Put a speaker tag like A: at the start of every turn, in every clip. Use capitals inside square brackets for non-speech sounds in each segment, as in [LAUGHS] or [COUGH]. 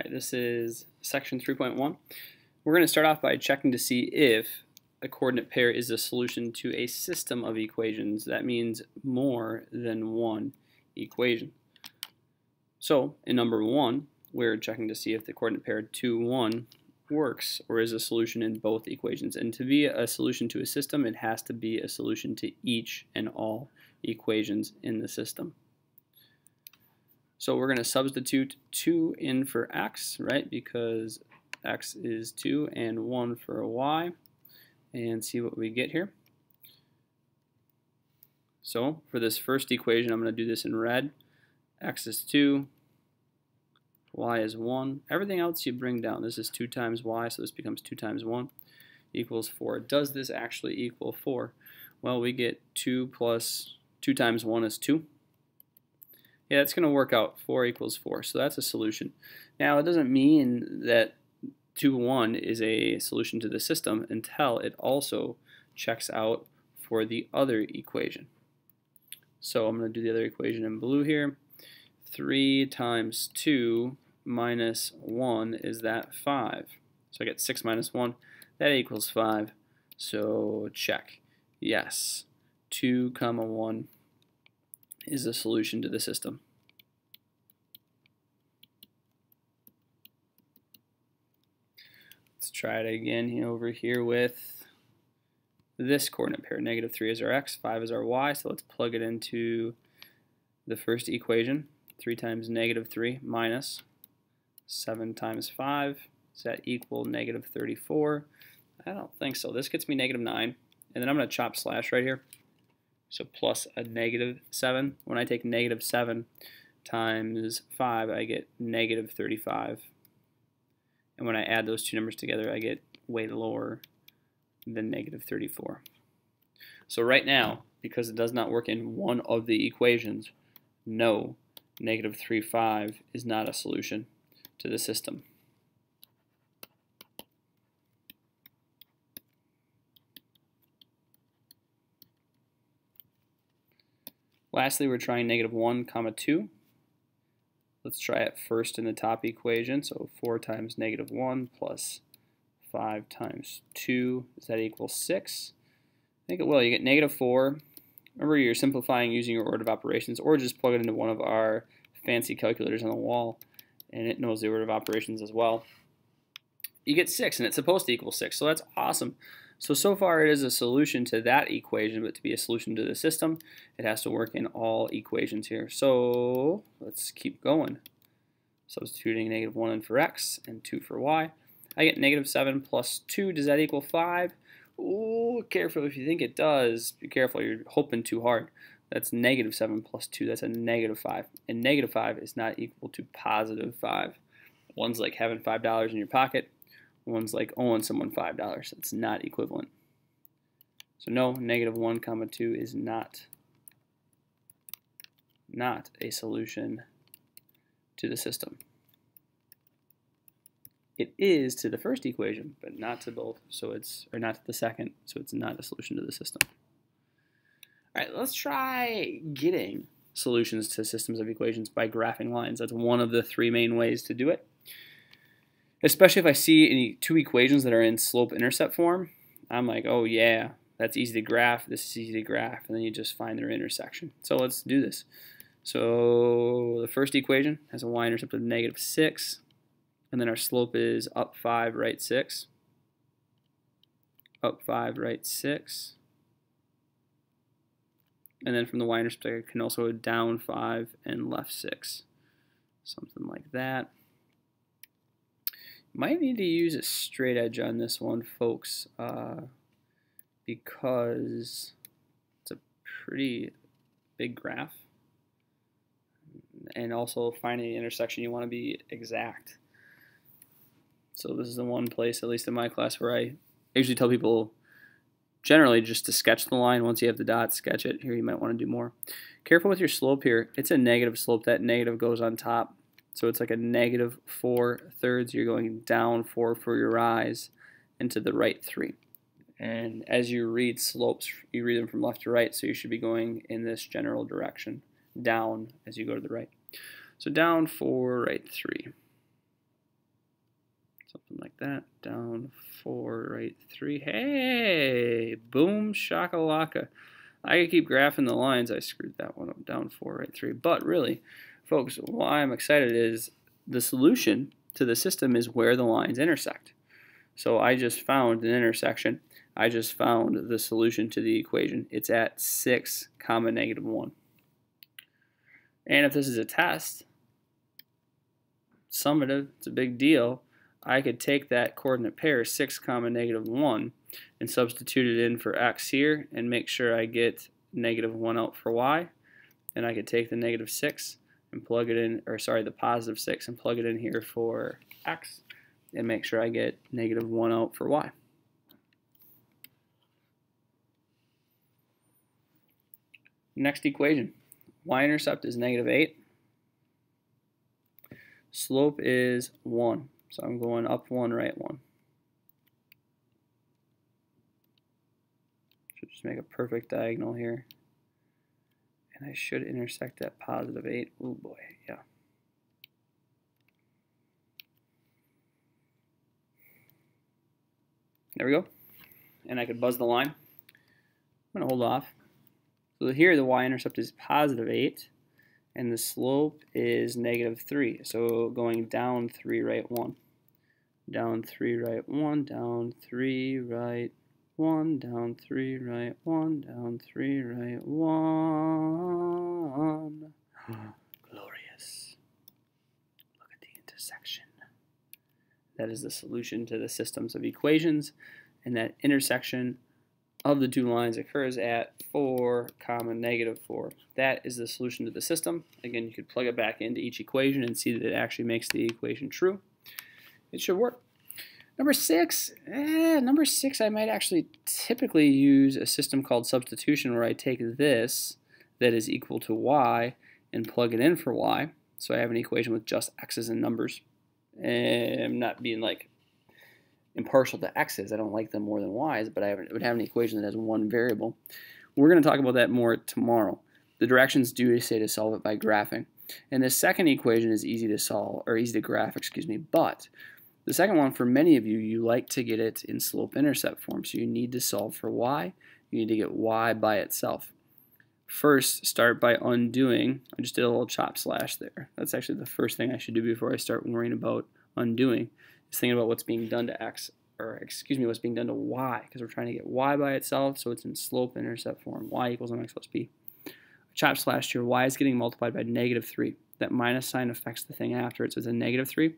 A: Alright, this is section 3.1. We're going to start off by checking to see if a coordinate pair is a solution to a system of equations. That means more than one equation. So, in number 1, we're checking to see if the coordinate pair 2, 1 works or is a solution in both equations. And to be a solution to a system, it has to be a solution to each and all equations in the system. So we're going to substitute 2 in for x, right, because x is 2 and 1 for y, and see what we get here. So for this first equation, I'm going to do this in red. x is 2, y is 1. Everything else you bring down. This is 2 times y, so this becomes 2 times 1 equals 4. Does this actually equal 4? Well, we get 2 plus 2 times 1 is 2. Yeah, it's going to work out. 4 equals 4. So that's a solution. Now, it doesn't mean that 2, 1 is a solution to the system until it also checks out for the other equation. So I'm going to do the other equation in blue here. 3 times 2 minus 1 is that 5. So I get 6 minus 1. That equals 5. So check. Yes. 2 comma 1 is the solution to the system. Let's try it again over here with this coordinate pair. Negative 3 is our x, 5 is our y, so let's plug it into the first equation. 3 times negative 3 minus 7 times 5. Does that equal negative 34? I don't think so. This gets me negative 9. And then I'm going to chop slash right here. So plus a negative 7. When I take negative 7 times 5, I get negative 35. And when I add those two numbers together, I get way lower than negative 34. So right now, because it does not work in one of the equations, no, negative 3, 5 is not a solution to the system. Lastly, we're trying negative 1 comma 2. Let's try it first in the top equation. So 4 times negative 1 plus 5 times 2. Does that equal 6? I think it will. You get negative 4. Remember, you're simplifying using your order of operations, or just plug it into one of our fancy calculators on the wall, and it knows the order of operations as well. You get 6, and it's supposed to equal 6, so that's awesome. So, so far it is a solution to that equation, but to be a solution to the system, it has to work in all equations here. So, let's keep going. Substituting negative 1 in for x and 2 for y. I get negative 7 plus 2. Does that equal 5? Ooh, careful if you think it does. Be careful, you're hoping too hard. That's negative 7 plus 2. That's a negative 5. And negative 5 is not equal to positive 5. One's like having $5 in your pocket. One's like oh, owing someone $5. It's not equivalent. So no, negative 1 comma 2 is not, not a solution to the system. It is to the first equation, but not to both. So it's, or not to the second, so it's not a solution to the system. All right, let's try getting solutions to systems of equations by graphing lines. That's one of the three main ways to do it especially if I see any two equations that are in slope-intercept form, I'm like, oh yeah, that's easy to graph, this is easy to graph, and then you just find their intersection. So let's do this. So the first equation has a y-intercept of negative 6, and then our slope is up 5, right 6. Up 5, right 6. And then from the y-intercept I can also go down 5 and left 6. Something like that. Might need to use a straight edge on this one, folks, uh, because it's a pretty big graph. And also finding the intersection, you want to be exact. So this is the one place, at least in my class, where I usually tell people generally just to sketch the line. Once you have the dot, sketch it. Here you might want to do more. Careful with your slope here. It's a negative slope. That negative goes on top. So it's like a negative 4 thirds. You're going down 4 for your rise into the right 3. And as you read slopes, you read them from left to right, so you should be going in this general direction, down as you go to the right. So down 4, right 3. Something like that, down 4, right 3. Hey! Boom, shakalaka. I could keep graphing the lines. I screwed that one up, down 4, right 3. But really, folks, why I'm excited is the solution to the system is where the lines intersect. So I just found an intersection. I just found the solution to the equation. It's at 6 comma negative 1. And if this is a test, summative, it's a big deal, I could take that coordinate pair, 6 comma negative 1, and substitute it in for x here and make sure I get negative 1 out for y. And I could take the negative 6 and plug it in, or sorry, the positive 6 and plug it in here for x and make sure I get negative 1 out for y. Next equation, y-intercept is negative 8. Slope is 1, so I'm going up 1, right 1. Should just make a perfect diagonal here. And I should intersect at positive 8. Oh boy, yeah. There we go. And I could buzz the line. I'm going to hold off. So here the y-intercept is positive 8 and the slope is negative 3. So going down 3 right 1. Down 3 right 1, down 3 right 1, down 3 right 1, down 3 right 1. [GASPS] Glorious. Look at the intersection. That is the solution to the systems of equations and that intersection of the two lines occurs at 4 comma negative 4. That is the solution to the system. Again, you could plug it back into each equation and see that it actually makes the equation true. It should work. Number six, eh, number six, I might actually typically use a system called substitution where I take this that is equal to y and plug it in for y. So I have an equation with just x's and numbers. And I'm not being like impartial to x's. I don't like them more than y's, but I would have an equation that has one variable. We're going to talk about that more tomorrow. The directions do say to solve it by graphing. And this second equation is easy to solve, or easy to graph, excuse me, but the second one, for many of you, you like to get it in slope-intercept form, so you need to solve for y. You need to get y by itself. First, start by undoing. I just did a little chop slash there. That's actually the first thing I should do before I start worrying about undoing is thinking about what's being done to x, or excuse me, what's being done to y, because we're trying to get y by itself, so it's in slope-intercept form. y equals mx plus b. Chop slash here, y is getting multiplied by negative 3. That minus sign affects the thing after it, so it's a negative 3.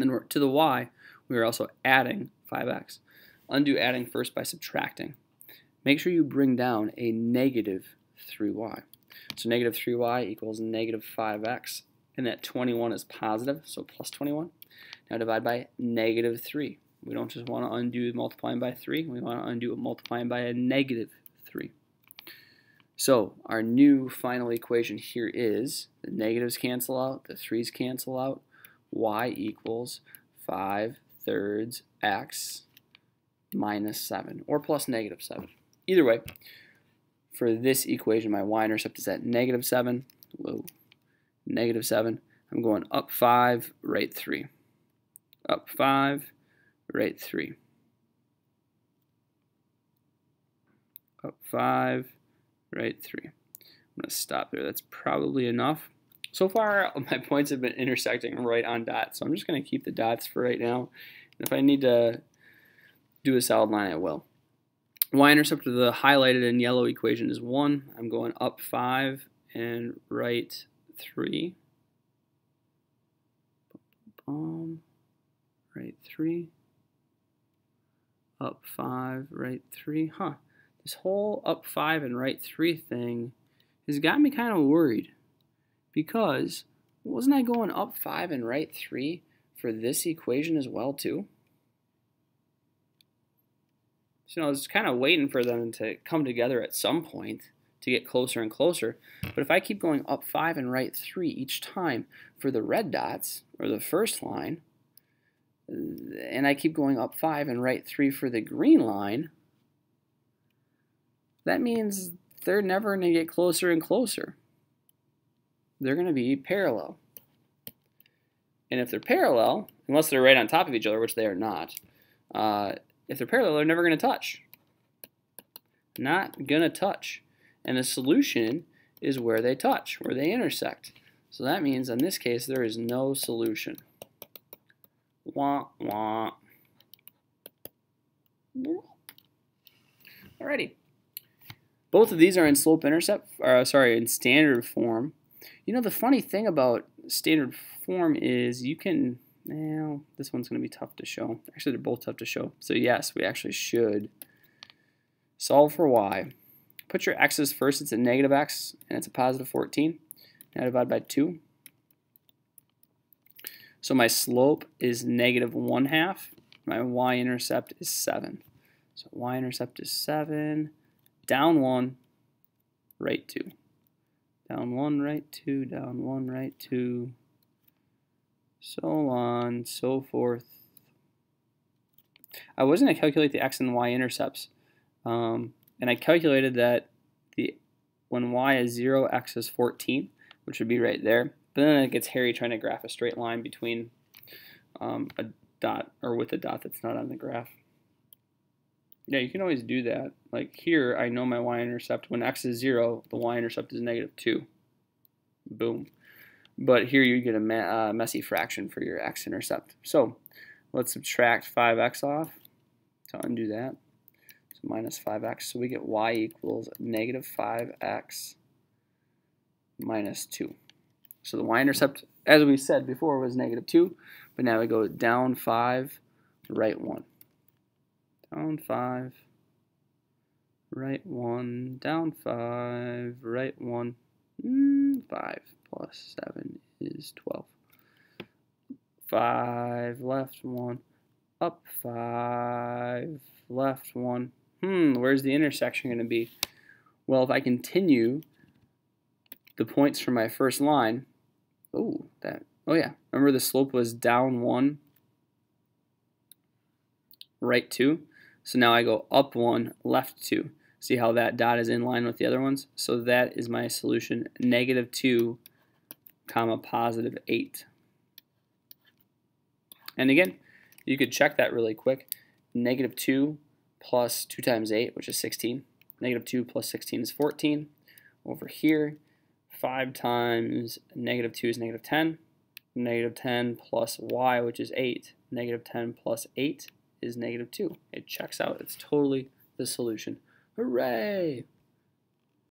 A: And then to the y, we are also adding 5x. Undo adding first by subtracting. Make sure you bring down a negative 3y. So negative 3y equals negative 5x. And that 21 is positive, so plus 21. Now divide by negative 3. We don't just want to undo multiplying by 3. We want to undo multiplying by a negative 3. So our new final equation here is the negatives cancel out, the 3's cancel out, y equals 5 thirds x minus 7, or plus negative 7. Either way, for this equation, my y-intercept is at negative 7. Whoa, negative 7. I'm going up 5, right 3 up 5, right 3. Up 5, right 3. I'm going to stop there. That's probably enough. So far, [LAUGHS] my points have been intersecting right on dots, so I'm just going to keep the dots for right now. And if I need to do a solid line, I will. Y-intercept of the highlighted in yellow equation is 1. I'm going up 5 and right 3. Um, right 3, up 5, right 3. Huh, this whole up 5 and right 3 thing has got me kind of worried because wasn't I going up 5 and right 3 for this equation as well too? So you know, I was kind of waiting for them to come together at some point to get closer and closer. But if I keep going up 5 and right 3 each time for the red dots, or the first line, and I keep going up 5 and right 3 for the green line, that means they're never going to get closer and closer. They're going to be parallel. And if they're parallel, unless they're right on top of each other, which they are not, uh, if they're parallel, they're never going to touch. Not going to touch. And the solution is where they touch, where they intersect. So that means in this case there is no solution. Wah, wah. Alrighty. Both of these are in slope intercept, or sorry, in standard form. You know, the funny thing about standard form is you can, now this one's going to be tough to show. Actually, they're both tough to show. So yes, we actually should solve for y. Put your x's first. It's a negative x, and it's a positive 14. Now divide by 2. So my slope is negative 1 half. My y-intercept is 7. So y-intercept is 7. Down 1, right 2. Down 1, right 2, down 1, right 2. So on, so forth. I was going to calculate the x and y intercepts. Um, and I calculated that the when y is 0, x is 14 which would be right there. But then it gets hairy trying to graph a straight line between um, a dot or with a dot that's not on the graph. Yeah, you can always do that. Like here, I know my y-intercept. When x is 0, the y-intercept is negative 2. Boom. But here you get a me uh, messy fraction for your x-intercept. So let's subtract 5x off to undo that. So minus 5x. So we get y equals negative 5x minus 2. So the y-intercept, as we said before, was negative 2, but now we go down 5, right 1. Down 5, right 1, down 5, right 1, mm, 5 plus 7 is 12. 5, left 1, up 5, left 1. Hmm, where's the intersection going to be? Well, if I continue the points from my first line, oh, that, oh yeah, remember the slope was down 1, right 2. So now I go up 1, left 2. See how that dot is in line with the other ones? So that is my solution, negative 2, comma, positive 8. And again, you could check that really quick. Negative 2 plus 2 times 8, which is 16. Negative 2 plus 16 is 14. Over here, 5 times negative 2 is negative 10. Negative 10 plus y, which is 8. Negative 10 plus 8 is negative 2. It checks out. It's totally the solution. Hooray!